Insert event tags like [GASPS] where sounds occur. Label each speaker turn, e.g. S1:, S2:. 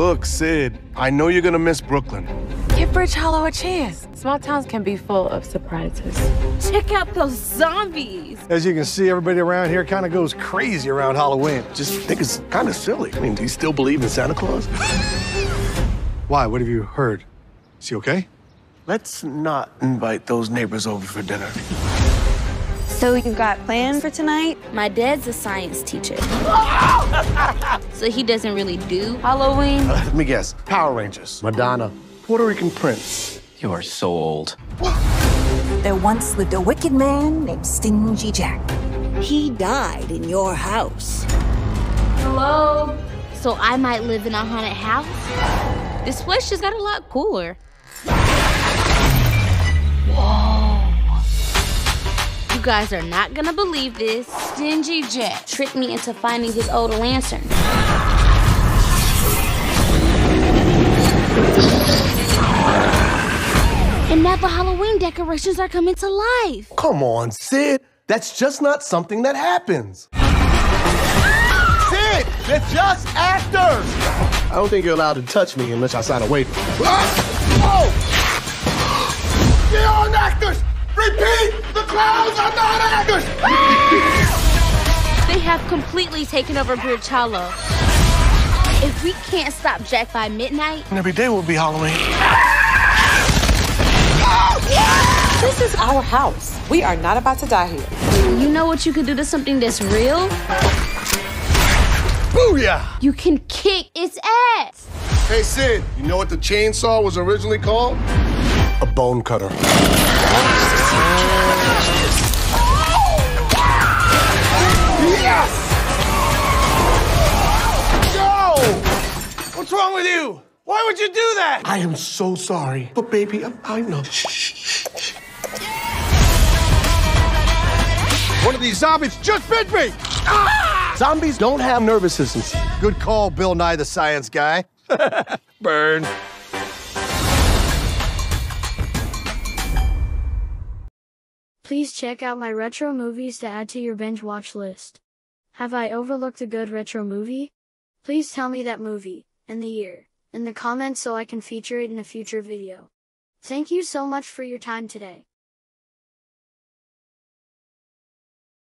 S1: Look, Sid, I know you're gonna miss Brooklyn.
S2: Give Bridge Hollow a chance. Small towns can be full of surprises.
S3: Check out those zombies.
S4: As you can see, everybody around here kind of goes crazy around Halloween.
S1: Just think it's kind of silly. I mean, do you still believe in Santa Claus? [GASPS]
S4: Why? What have you heard? Is he okay?
S1: Let's not invite those neighbors over for dinner.
S3: So you got plans for tonight? My dad's a science teacher. [LAUGHS] so he doesn't really do Halloween.
S1: Uh, let me guess. Power Rangers, Madonna, Puerto Rican Prince.
S5: You are so old. [GASPS]
S6: There once lived a wicked man named Stingy Jack.
S7: He died in your house.
S3: Hello? So I might live in a haunted house? This place just got a lot cooler. You guys are not gonna believe this. Stingy Jack tricked me into finding his old lantern. And now the Halloween decorations are coming to life.
S1: Come on, Sid. That's just not something that happens. Sid, they're just actors. I don't think you're allowed to touch me unless I sign a waiver. Ah! Oh! They! Repeat! The clowns are not actors!
S3: They have completely taken over Bridge Hollow. If we can't stop Jack by midnight,
S1: And every day will be Halloween.
S2: This is our house. We are not about to die here.
S3: you know what you could do to something that's real?
S1: Booyah!
S3: You can kick its ass.
S1: Hey, Sid, you know what the chainsaw was originally called? A bone cutter. Yes! Joe! What's wrong with you? Why would you do that? I am so sorry. But, baby, I, I know.
S4: One of these zombies just bit me! Ah!
S1: Zombies don't have nervous systems.
S4: Good call, Bill Nye the Science Guy. [LAUGHS] Burn.
S8: Please check out my retro movies to add to your binge watch list. Have I overlooked a good retro movie? Please tell me that movie, and the year, in the comments so I can feature it in a future video. Thank you so much for your time today.